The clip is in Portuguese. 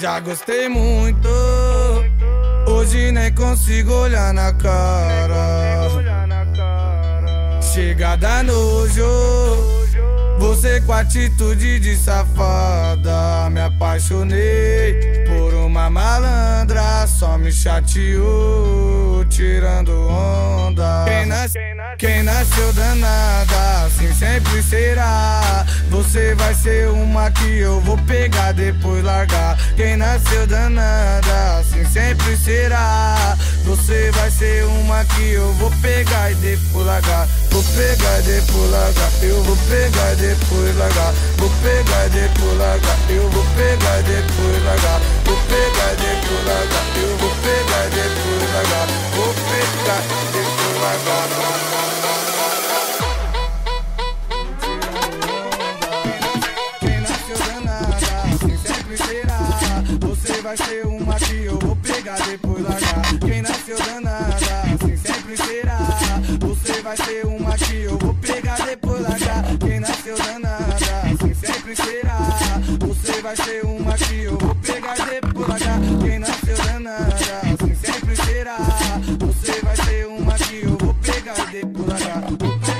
Já gostei muito. Hoje nem consigo olhar na cara. Chegada nojo. Você com atitude de safada. Me apaixonei por uma malandra. Só me chateou, tirando onda. Quem nasceu danada, assim sempre será. Você vai ser uma que eu vou pegar, depois largar. Quem nasceu danada, assim sempre será. Você vai ser uma que eu vou pegar e depois largar. Vou pegar e depois largar. Eu vou pegar e depois largar. Vou pegar e depois largar. Eu vou pegar e vai ser uma que eu vou pegar depois da Quem nasceu danada, assim sempre será. Você vai ser uma que eu vou pegar depois da Quem nasceu danada, assim sempre será. Você vai ser uma que eu vou pegar depois da Quem nasceu danada, assim sempre será. Você vai ser uma que eu vou pegar depois da